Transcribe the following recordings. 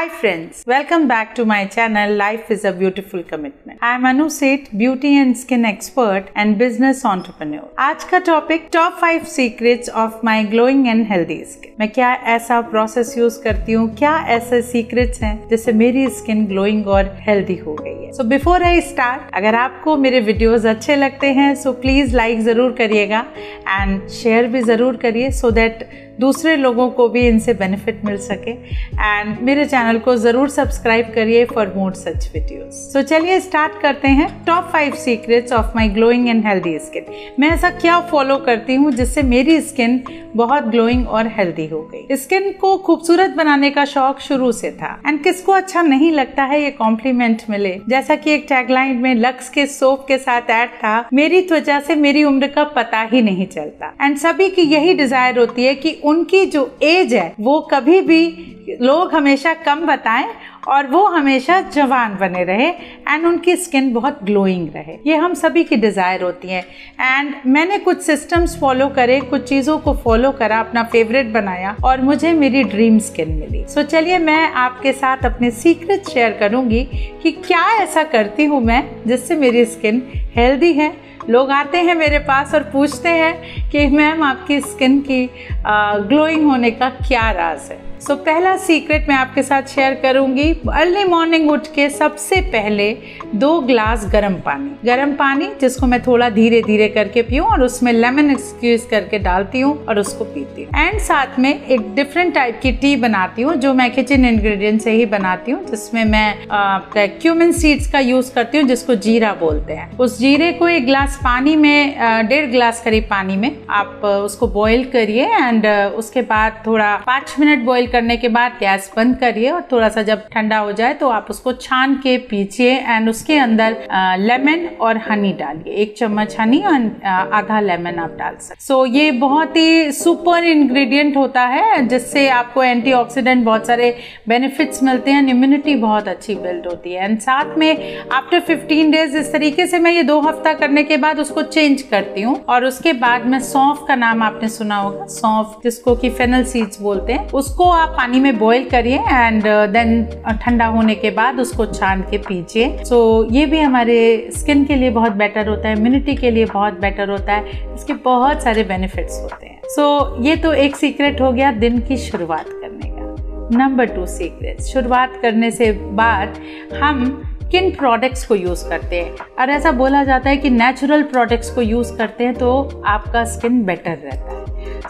Hi friends, welcome back to my channel Life is a Beautiful Commitment. I am Anu Seth, beauty and skin expert and business entrepreneur. आज का topic top five secrets of my glowing and healthy skin मैं क्या ऐसा process use करती हूँ क्या ऐसे secrets हैं जिससे मेरी स्किन ग्लोइंग और हेल्दी हो गई है सो बिफोर आई स्टार्ट अगर आपको मेरे वीडियोस अच्छे लगते हैं सो प्लीज़ लाइक ज़रूर करिएगा एंड शेयर भी ज़रूर करिए सो so दैट दूसरे लोगों को भी इनसे बेनिफिट मिल सके एंड मेरे चैनल को ज़रूर सब्सक्राइब करिए फॉर मोर सच वीडियोस। सो चलिए स्टार्ट करते हैं। Top five secrets of my glowing and healthy skin मैं ऐसा क्या फॉलो करती हूँ जिससे मेरी स्किन बहुत ग्लोइंग और हेल्दी हो गई? स्किन को खूबसूरत बनाने का शौक शुरू से था। एंड किसको अच्छा नहीं लगता है ये कॉम्प्लीमेंट मिले? जैसा कि एक टैगलाइन में लक्स के सोप के साथ ऐड था, मेरी त्वचा से मेरी उम्र का पता ही नहीं चलता। एंड सभी की यही डिज़ायर होती है कि उनकी जो एज है, वो कभी भी लोग हमेशा कम बताएँ और वो हमेशा जवान बने रहे एंड उनकी स्किन बहुत ग्लोइंग रहे। ये हम सभी की डिज़ायर होती है। एंड मैंने कुछ सिस्टम्स फॉलो करे कुछ चीज़ों को फॉलो करा अपना फेवरेट बनाया और मुझे मेरी ड्रीम स्किन मिली। सो so, चलिए मैं आपके साथ अपने सीक्रेट शेयर करूँगी कि क्या ऐसा करती हूँ मैं जिससे मेरी स्किन हेल्दी है। लोग आते हैं मेरे पास और पूछते हैं कि मैम आपकी स्किन की ग्लोइंग होने का क्या राज है। सो so, पहला सीक्रेट मैं आपके साथ शेयर करूँगी। अर्ली मॉर्निंग उठ के सबसे पहले दो ग्लास गर्म पानी। गर्म पानी जिसको मैं थोड़ा धीरे धीरे करके पीऊँ और उसमें लेमन एक्सक्यूज करके डालती हूँ और उसको पीती हूँ। एंड साथ में एक डिफरेंट टाइप की टी बनाती हूँ जो मैं किचन इंग्रेडिएंट से ही बनाती हूँ जिसमें मैं क्यूमिन सीड्स का यूज़ करती हूँ जिसको जीरा बोलते हैं। उस जीरे को एक ग्लास पानी में डेढ़ ग्लास करीब पानी में आप उसको बॉईल करिए एंड उसके बाद थोड़ा पाँच मिनट बॉईल करने के बाद गैस बंद करिए और थोड़ा सा जब ठंडा हो जाए तो आप उसको छान के पीछे एंड उसके अंदर लेमन और हनी डालिए। एक चम्मच हनी और आधा लेमन आप डाल सकते सो so, ये बहुत ही सुपर इंग्रेडिएंट होता है जिससे आपको एंटीऑक्सीडेंट बहुत सारे बेनिफिट्स मिलते हैं। इम्यूनिटी बहुत अच्छी बिल्ड होती है। एंड साथ में आफ्टर 15 डेज़ इस तरीके से मैं ये दो हफ़्ता करने के बाद उसको चेंज करती हूँ। और उसके बाद मैं सौंफ का नाम आपने सुना होगा सौंफ जिसको कि फेनल सीड्स बोलते हैं उसको आप पानी में बॉईल करिए एंड देन uh, ठंडा होने के बाद उसको छान के पीजिए। सो so, ये भी हमारे स्किन के लिए बहुत बेटर होता है इम्यूनिटी के लिए बहुत बेटर होता है। इसके बहुत सारे बेनिफिट्स होते हैं। सो so, ये तो एक सीक्रेट हो गया दिन की शुरुआत करने का। नंबर टू सीक्रेट शुरुआत करने से बाद हम किन प्रोडक्ट्स को यूज़ करते हैं? और ऐसा बोला जाता है कि नेचुरल प्रोडक्ट्स को यूज़ करते हैं तो आपका स्किन बेटर रहता है।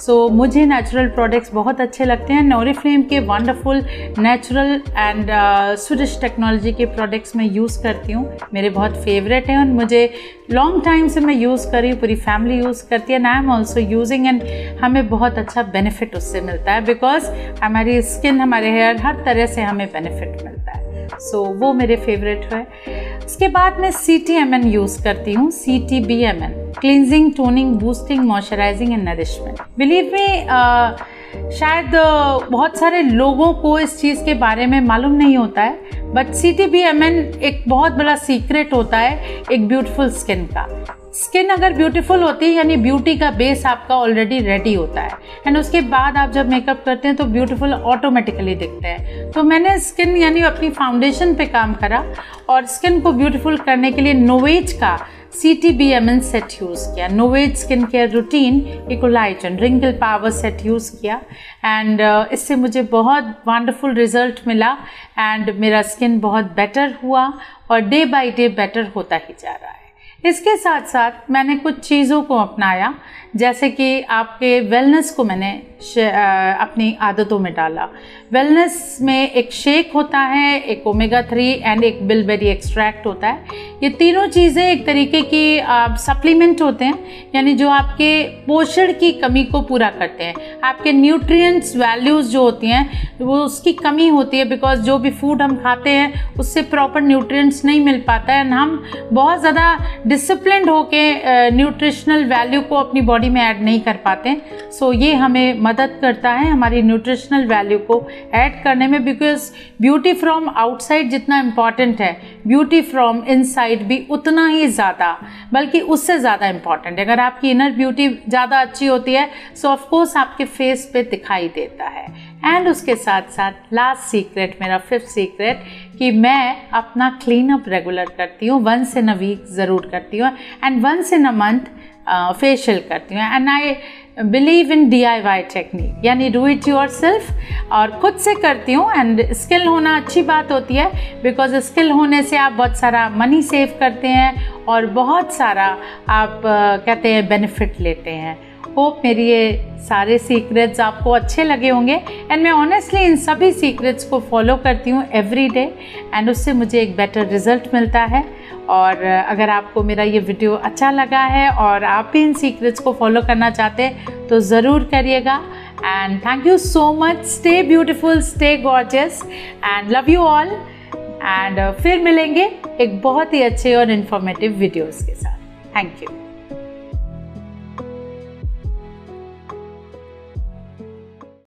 सो so, मुझे नेचुरल प्रोडक्ट्स बहुत अच्छे लगते हैं। नोरी फ्लेम के wonderful natural and Swedish technology के प्रोडक्ट्स मैं यूज़ करती हूँ। मेरे बहुत फेवरेट हैं और मुझे लॉन्ग टाइम से मैं यूज़ कर रही हूँ। पूरी फैमिली यूज़ करती है। And I am also using and हमें बहुत अच्छा बेनिफिट उससे मिलता है। बिकॉज़ हमारी स्किन हमारे हेयर हर तरह से हमें बेनिफिट मिलता है। सो so, वो मेरे फेवरेट है। उसके बाद मैं C T M N use करती हूँ C T B M N cleansing toning boosting moisturising and nourishment believe में शायद बहुत सारे लोगों को इस चीज़ के बारे में मालूम नहीं होता है but C T B M N एक बहुत बड़ा सीक्रेट होता है एक ब्यूटीफुल स्किन का। स्किन अगर ब्यूटीफुल होती है यानी ब्यूटी का बेस आपका ऑलरेडी रेडी होता है। एंड उसके बाद आप जब मेकअप करते हैं तो ब्यूटीफुल ऑटोमेटिकली दिखते हैं। तो मैंने स्किन यानी अपनी फाउंडेशन पे काम करा और स्किन को ब्यूटीफुल करने के लिए नोवेज का C T B M N set use किया। Novage skin care routine Ecollagen wrinkle power set use किया। एंड uh, इससे मुझे बहुत वंडरफुल रिज़ल्ट मिला। एंड मेरा स्किन बहुत बेटर हुआ और डे बाई डे बेटर होता ही जा रहा है। इसके साथ साथ मैंने कुछ चीज़ों को अपनाया, जैसे कि आपके वेलनेस को मैंने अपनी आदतों में डाला। वेलनेस में एक शेक होता है, एक ओमेगा थ्री एंड एक बिलबेरी एक्सट्रैक्ट होता है। ये तीनों चीज़ें एक तरीके की सप्लीमेंट होते हैं, यानी जो आपके पोषण की कमी को पूरा करते हैं। आपके न्यूट्रिएंट्स वैल्यूज़ जो होती हैं वो उसकी कमी होती है बिकॉज़ जो भी फ़ूड हम खाते हैं उससे प्रॉपर न्यूट्रिएंट्स नहीं मिल पाता है। एंड हम बहुत ज़्यादा डिसिप्लिन होके न्यूट्रिशनल वैल्यू को अपनी बॉडी में ऐड नहीं कर पाते। सो so, ये हमें मदद करता है हमारी न्यूट्रिशनल वैल्यू को ऐड करने में बिकॉज़ ब्यूटी फ्रॉम आउटसाइड जितना इंपॉर्टेंट है ब्यूटी फ्रॉम इनसाइड भी उतना ही ज़्यादा बल्कि उससे ज़्यादा इंपॉर्टेंट है। अगर आपकी इनर ब्यूटी ज़्यादा अच्छी होती है सो ऑफकोर्स आपके फेस पे दिखाई देता है। एंड उसके साथ साथ लास्ट सीक्रेट मेरा फिफ्थ सीक्रेट कि मैं अपना क्लीन अप रेगुलर करती हूँ। वंस इन अ वीक ज़रूर करती हूँ and once in a month facial करती हूँ। And I believe in D I Y technique यानी डू इट योर सेल्फ और खुद से करती हूँ। एंड स्किल होना अच्छी बात होती है बिकॉज़ स्किल होने से आप बहुत सारा मनी सेव करते हैं और बहुत सारा आप कहते हैं बेनिफिट लेते हैं। होप मेरी ये सारे सीक्रेट्स आपको अच्छे लगे होंगे। एंड मैं ऑनेस्टली इन सभी सीक्रेट्स को फॉलो करती हूँ एवरी डे एंड उससे मुझे एक बेटर रिज़ल्ट मिलता है। और अगर आपको मेरा ये वीडियो अच्छा लगा है और आप भी इन सीक्रेट्स को फॉलो करना चाहते हैं तो ज़रूर करिएगा। And thank you so much stay beautiful stay gorgeous and love you all and फिर मिलेंगे एक बहुत ही अच्छे और इन्फॉर्मेटिव वीडियोज़ के साथ। Thank you